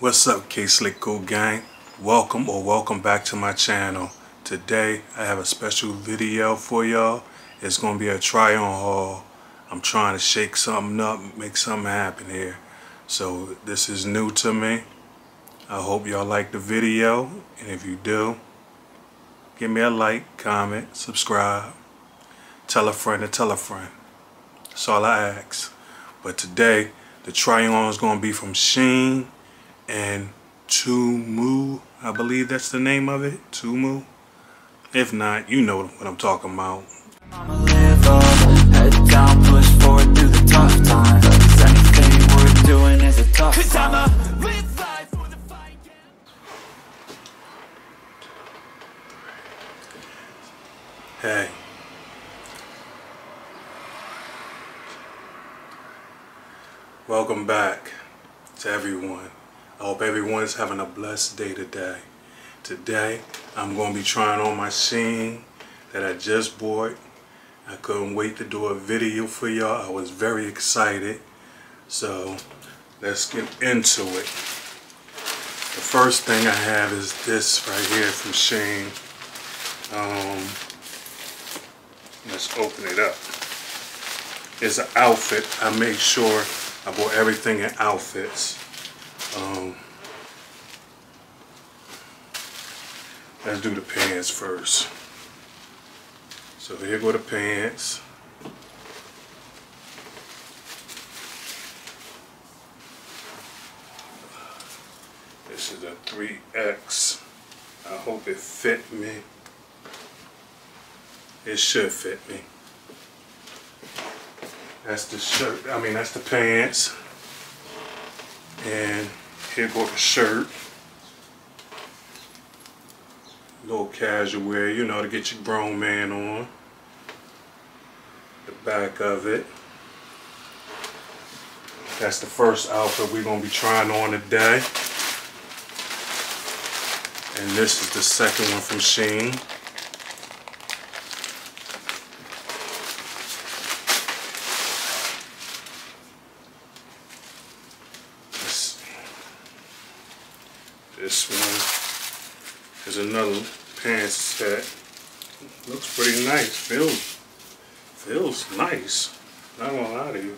What's up K-Slick Cool Gang? Welcome or welcome back to my channel. Today I have a special video for y'all. It's going to be a try on haul. I'm trying to shake something up, make something happen here. So this is new to me. I hope y'all like the video. And if you do, give me a like, comment, subscribe. Tell a friend to tell a friend. That's all I ask. But today, the try-on is going to be from Shein and Temu. I believe that's the name of it. Temu. If not, you know what I'm talking about. Hey. Welcome back to everyone. I hope everyone's having a blessed day today. Today, I'm going to be trying on my Shein that I just bought. I couldn't wait to do a video for y'all. I was very excited. So, let's get into it. The first thing I have is this right here from Shein. Um, Let's open it up. It's an outfit. I made sure I bought everything in outfits. Um, let's do the pants first. So here go the pants. This is a 3X. I hope it fit me. It should fit me. That's the shirt. I mean, that's the pants. And here go the shirt. little casual wear, you know, to get your grown man on. The back of it. That's the first outfit we're going to be trying on today. And this is the second one from Shein. This, this one is another pants set. Looks pretty nice. Feels feels nice. Not gonna lie to you.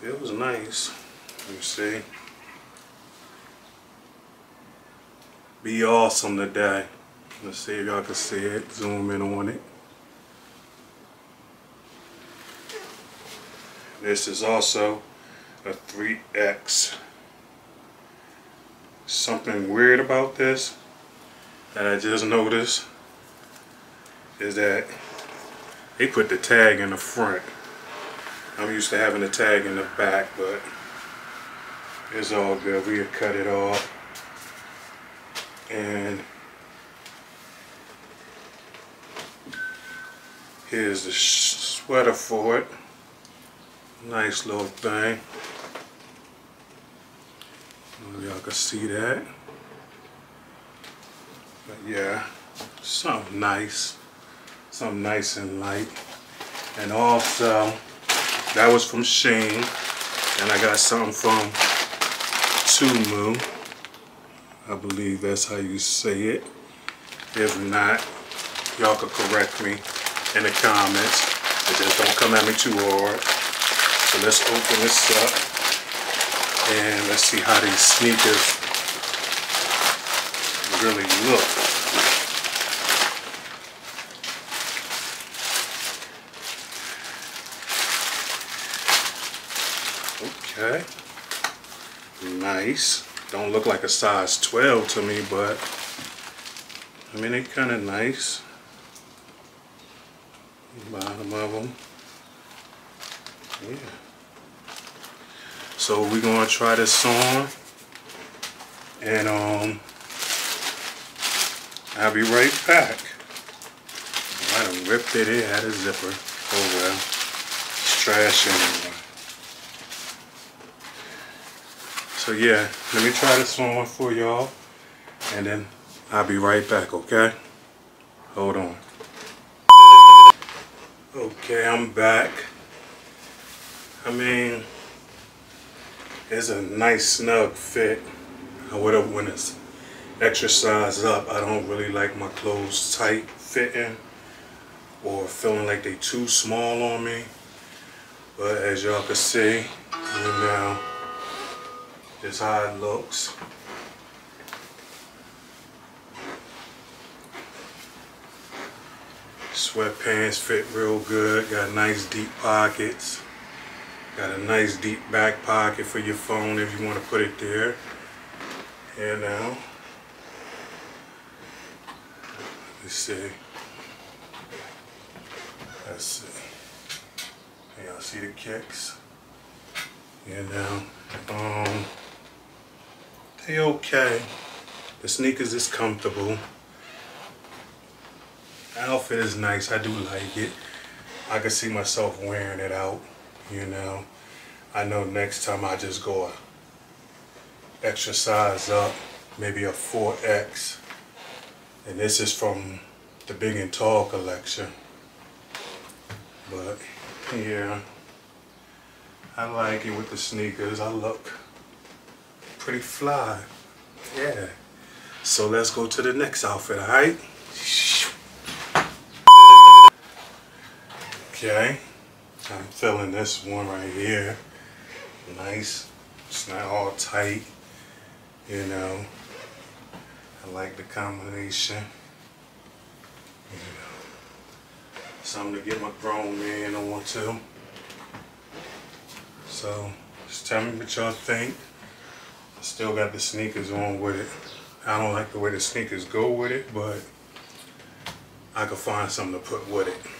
Feels nice. Let me see. Be awesome today. Let's see if y'all can see it. Zoom in on it. This is also a 3X. Something weird about this that I just noticed is that they put the tag in the front. I'm used to having the tag in the back, but it's all good. We cut it off. And here's the sweater for it. Nice little thing. Y'all can see that. But yeah, something nice. Something nice and light. And also, that was from Shein. And I got something from Temu. I believe that's how you say it. If not, y'all could correct me in the comments. But just don't come at me too hard. So let's open this up. And let's see how these sneakers really look. Okay. Nice. Don't look like a size 12 to me, but I mean, they're kind of nice. Bottom of them. Yeah. So we're gonna try this on and um I'll be right back. I done ripped it, it had a zipper. Oh well. It's trash anyway. So yeah, let me try this on for y'all and then I'll be right back, okay? Hold on. Okay, I'm back. I mean, It's a nice snug fit. However, when it's exercise up, I don't really like my clothes tight fitting or feeling like they too small on me. But as y'all can see, you know, this how it looks. Sweatpants fit real good, got nice deep pockets. Got a nice deep back pocket for your phone if you want to put it there. And now, let's see. Let's see. Y'all see the kicks? You know, um, they okay. The sneakers is comfortable. outfit is nice. I do like it. I can see myself wearing it out. You know, I know next time I just go exercise up, maybe a 4X. And this is from the Big and Tall collection. But yeah, I like it with the sneakers. I look pretty fly. Yeah. So let's go to the next outfit, alright? Okay. I'm feeling this one right here. Nice. It's not all tight. You know. I like the combination. You know. Something to get my grown man on too. So just tell me what y'all think. I still got the sneakers on with it. I don't like the way the sneakers go with it, but I could find something to put with it.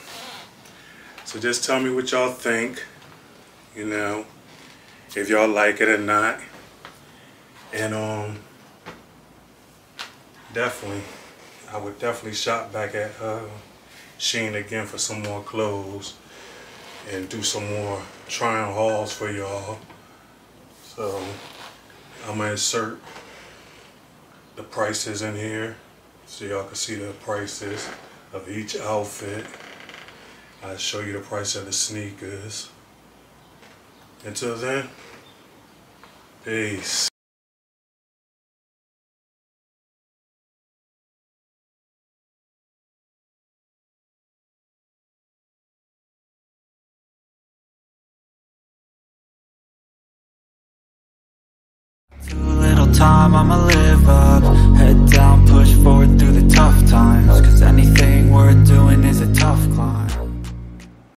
So just tell me what y'all think, you know, if y'all like it or not. And um, definitely, I would definitely shop back at uh, Shein again for some more clothes and do some more trying hauls for y'all. So I'm gonna insert the prices in here so y'all can see the prices of each outfit. I'll show you the price of the sneakers. Until then, peace. Too little time, I'ma live up Head down, push forward through the tough times Cause anything worth doing is a tough climb